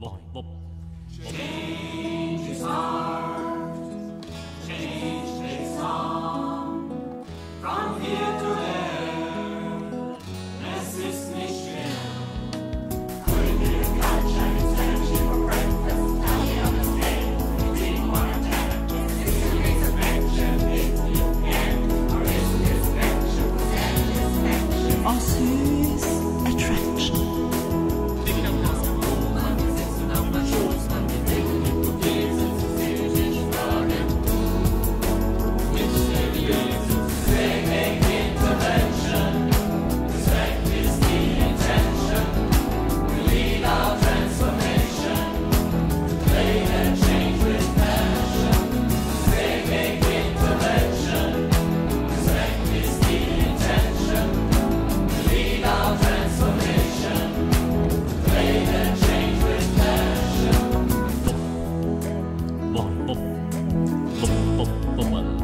來木。bop, bop, bop, bop.